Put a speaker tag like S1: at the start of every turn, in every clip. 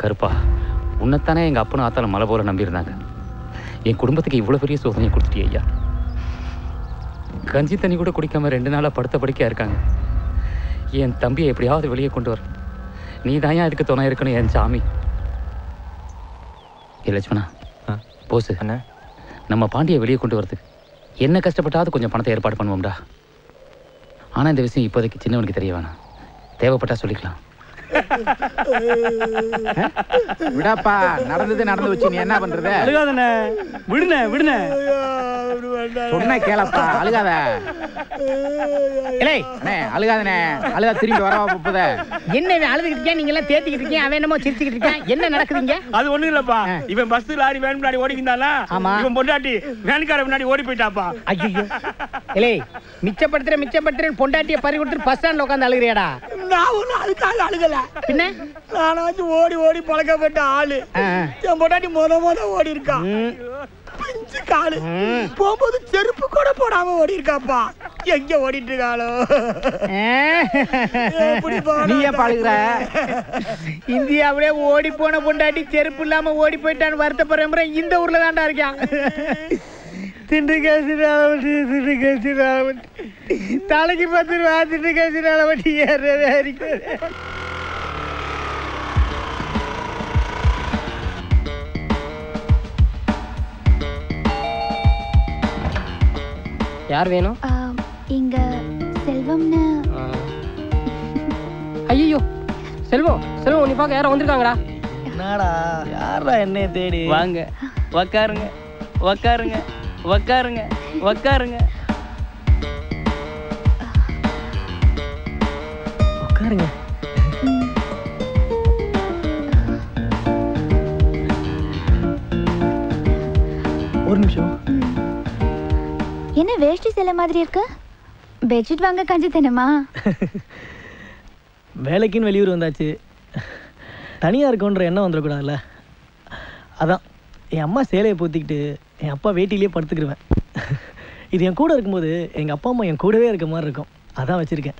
S1: கருப்பா உன்னைத்தானே எங்கள் அப்பனும் ஆத்தாலும் மலை போல நம்பியிருந்தாங்க. என் குடும்பத்துக்கு இவ்வளோ பெரிய சோதனையை கொடுத்துட்டியே ஐயா. கஞ்சி தண்ணி கூட குடிக்காம ரெண்டு நாளாக படுத்த படுக்கையாக இருக்காங்க. என் தம்பியை எப்படியாவது வெளியே கொண்டு வர. நீ தான் இதுக்கு துணை இருக்கணும் என் சாமி? லட்சுமணா. போஸ்
S2: அண்ணா.
S1: நம்ம பாண்டியை வெளியே கொண்டு வரதுக்கு என்ன கஷ்டப்பட்டாவது கொஞ்சம் பணத்தை ஏற்பாடு பண்ணுவோம்டா. ஆனால் இந்த விஷயம் இப்போதைக்கு சின்னவனுக்கு தெரிய வேணாம். தேவைப்பட்டா சொல்லிக்கலாம்.
S3: விடாப்பா நடந்தது நடந்து வச்சு நீ என்ன பண்றது?
S4: அழுகாதண்ணே. விடுனே விடுனே
S3: சொன்ன கேளப்பா அழுகாத.
S5: இலை
S3: அண்ணே அழுகாதண்ணே. அழுகா திரும்பி வரவா போகுத
S5: என்ன இவன் அழுதுகிட்டு இருக்கேன் நீங்க எல்லாம் தேத்திக்கிட்டு இருக்கீங்க. அவன் என்னமோ சிரிச்சுக்கிட்டு இருக்கேன் என்ன நடக்குதுங்க
S4: அது ஒண்ணும் இல்லப்பா. இவன் பஸ் லாரி வேன் முன்னாடி ஓடிக்கிட்டானா?
S5: ஆமா.
S4: இவன் பொண்டாட்டி வேன்கார முன்னாடி ஓடி போயிட்டாப்பா.
S5: ஐயோ இலை மிச்சப்படுத்துற மிச்சப்படுத்துறேன் பொண்டாட்டிய பறி கொடுத்துட்டு பஸ் ஸ்டாண்ட்ல உட்காந்து அழுகிறியாடா?
S6: நான் ஒன்றும் அதுக்காக அழுகல.
S5: பின்ன?
S6: நானாச்சும் ஓடி ஓடி பழக்கப்பட்ட ஆளு. என் பொண்டாட்டி முத முத ஓடி இருக்கா. பிஞ்சு காலு. போகும்போது செருப்பு கூட போடாம ஓடி இருக்காப்பா. எங்க ஓடிட்டு இருக்காளோ? எப்படி போனா
S3: நீ ஏன் அழுகுற
S5: இந்தியாவிலே ஓடி போன பொண்டாட்டி செருப்பு இல்லாம ஓடி போயிட்டான்னு வருத்தப்படுறேன் இந்த ஊர்ல தான்டா இருக்கான் திண்டுக்கல் சிராவட்டி திண்டுக்கல் சிராவட்டி தலைக்கு பத்து ரூபா திண்டுக்கல் சிராவட்டி ஏறவே இருக்கு
S2: யார் வேணும்?
S7: இங்க செல்வம்னு.
S2: ஐயோ செல்வம் செல்வம் நீ பார்க்க யாரோ வந்திருக்காங்கடா.
S4: என்னடா? யாரா என்னைய தேடி?
S2: வாங்க. உக்காருங்க உக்காருங்க. உக்காருங்க உக்காருங்க.
S4: உட்காருங்க ஒரு நிமிஷம்.
S7: என்ன வேஷ்டி சில மாதிரி இருக்கு? பெட்ஷீட் வாங்க கஞ்சி தனமா
S4: வேலைக்குன்னு வெளியூர் வந்தாச்சு. தனியாக இருக்கோன்ற எண்ணம் வந்துடக்கூடாதுல்ல. அதான் என் அம்மா சேலையை பூத்திக்கிட்டு என் அப்பா வேட்டிலேயே படுத்துக்கிருவேன். இது என் கூட இருக்கும்போது எங்கள் அப்பா அம்மா என் கூடவே இருக்க மாதிரி இருக்கும். அதான் வச்சுருக்கேன்.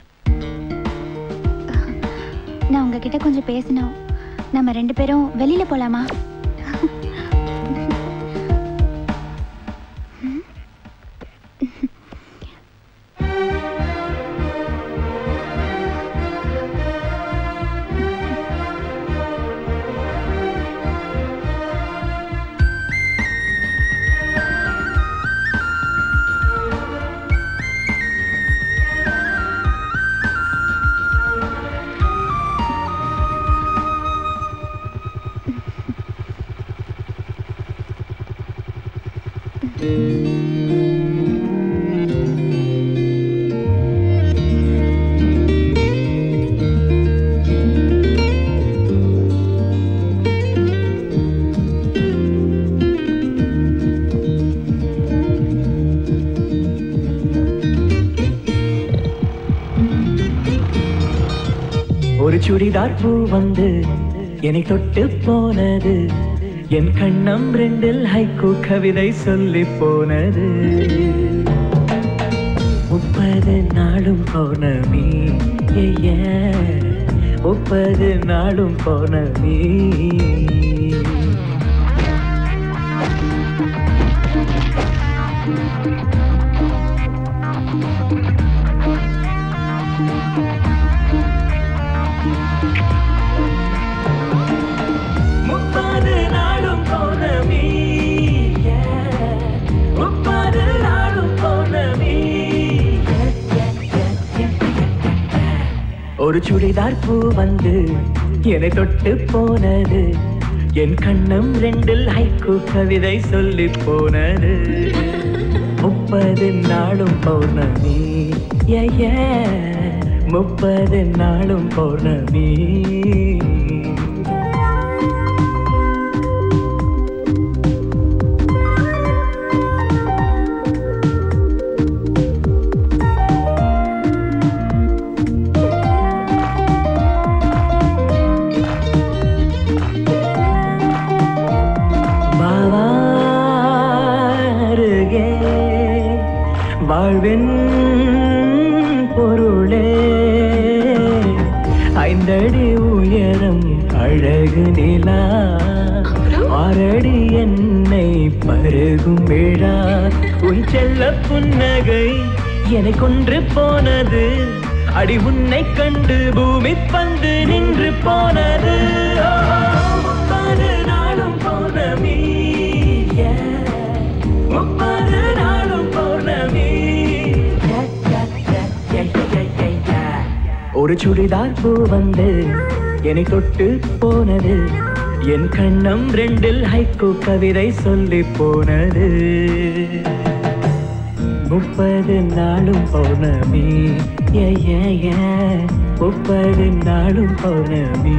S7: நான் உங்ககிட்ட கொஞ்சம் பேசணும். நம்ம ரெண்டு பேரும் வெளியில போலாமா?
S8: ஒரு சுடிதார் பூ வந்து என்னை தொட்டு போனது. என் கண்ணம் ரெண்டில் ஹைக்கூ கவிதை சொல்லி போனது முப்பது நாளும் பௌர்ணமி முப்பது நாளும் போனமி Thank you. ஒரு சுடிதார் பூ வந்து என்னை தொட்டு போனது. என் கண்ணம் ரெண்டில் ஹைக்கு கவிதை சொல்லி போனது. முப்பது நாளும் பௌர்ணமி yeah, முப்பது நாளும் பௌர்ணமி. ஆரடி என்னை பருகும் விழா. உன் செல்ல புன்னகை என்னை கொன்று போனது. அடி உன்னை கண்டு பூமி பந்து நின்று போனது. முப்பது நாளும் முப்பது நாளும் பௌர்ணமி. ஒரு சுடிதார் பூ வந்து என்னை தொட்டு போனது. என் கண்ணம் ரெண்டில் ஹைக்கூ கவிதை சொல்லி போனது. முப்பது நாளும் பௌர்ணமி. ஏ. முப்பது நாளும் பௌர்ணமி.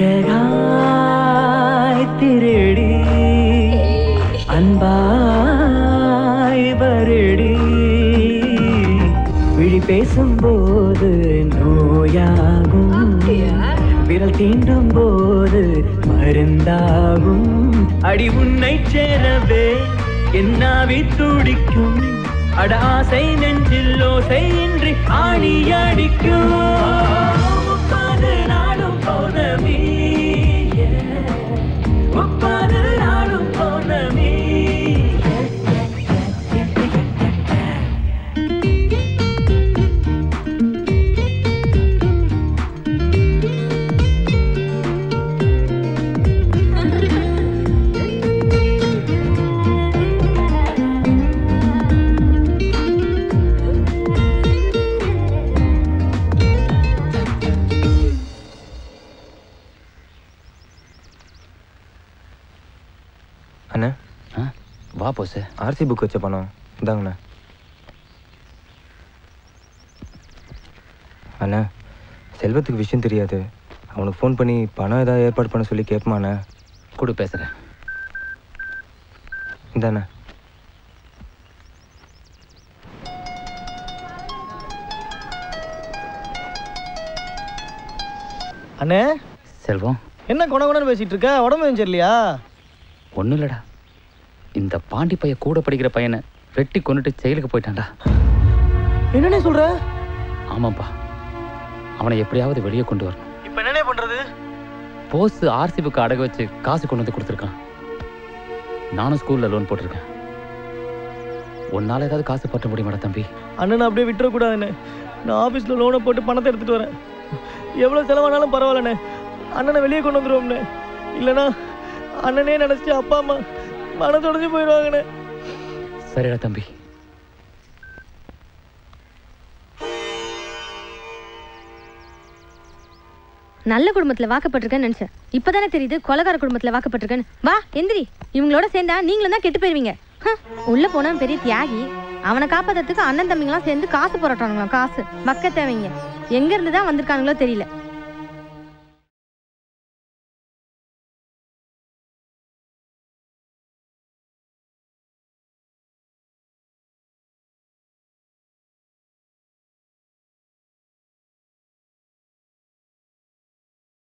S8: அழகாய் திருடி அன்பாய் வருடி. விழி பேசும்போது நோயாகும். விரல் தீண்டும் போது மருந்தாகும். அடி உன்னை சேரவே என்னாவி துடிக்கும். அட ஆசை நெஞ்சில் ஓசை இன்றி ஆணி அடிக்கும்
S9: அண்ணா.
S1: ஆ? வா போசு.
S9: ஆர்சி புக் வச்ச பணம். இந்தாங்கண்ணா. அண்ணா செல்வத்துக்கு விஷயம் தெரியாது. அவனுக்கு ஃபோன் பண்ணி பணம் ஏதாவது ஏற்பாடு பண்ண சொல்லி கேட்பாண்ணா
S1: கொடு பேசுகிறேன்
S9: இந்தாண்ணா.
S4: அண்ணே.
S1: செல்வம்.
S4: என்ன குண குணன்னு பேசிட்டு இருக்க? உடம்பு எதுவும் சரியில்லையா?
S1: ஒன்றும் இல்லைடா. இந்த பாண்டி பைய கூட படிக்கிற பையனை வெட்டி கொண்டுட்டு செயலுக்கு போயிட்டான்டா.
S4: என்னண்ணே சொல்ற?
S1: ஆமாப்பா. அவனை எப்படியாவது வெளியே கொண்டு வரணும்.
S4: இப்போ என்னண்ணே பண்றது?
S1: போஸ் ஆர்சி புக்கு அடகு வச்சு காசு கொண்டு வந்து கொடுத்துருக்கான். நானும் ஸ்கூலில் லோன் போட்டிருக்கேன். உன்னால் ஏதாவது காசு பற்ற முடியுமாடா தம்பி?
S4: அண்ணனை அப்படியே விட்டுறக்கூடாதுண்ணே. நான் ஆஃபீஸில் லோனை போட்டு பணத்தை எடுத்துட்டு வரேன். எவ்வளோ செலவானாலும் பரவாயில்லண்ணே. அண்ணனை வெளியே கொண்டு வந்துருவோம்ண்ணே. இல்லைன்னா அண்ணனே நினச்சி அப்பா அம்மா மனதொடைஞ்சு போயிடுவாங்கண்ணே
S1: சரிடா தம்பி.
S10: நல்ல குடும்பத்துல வாக்கப்பட்டிருக்கேன்னு நினைச்சேன். இப்பதானே தெரியுது கொலகார குடும்பத்துல வாக்கப்பட்டிருக்கேன்னு. வா எந்திரி. இவங்களோட சேர்ந்தா நீங்களும் தான் கெட்டு போயிருவீங்க. ஹம், உள்ள போனவன் பெரிய தியாகி. அவனை காப்பாத்துறதுக்கு அண்ணன் தம்பிங்களாம் சேர்ந்து காசு போராட்டானுங்களாம் காசு. மக்க தேவைங்க. எங்க இருந்து தான் வந்திருக்கானுங்களோ தெரியல.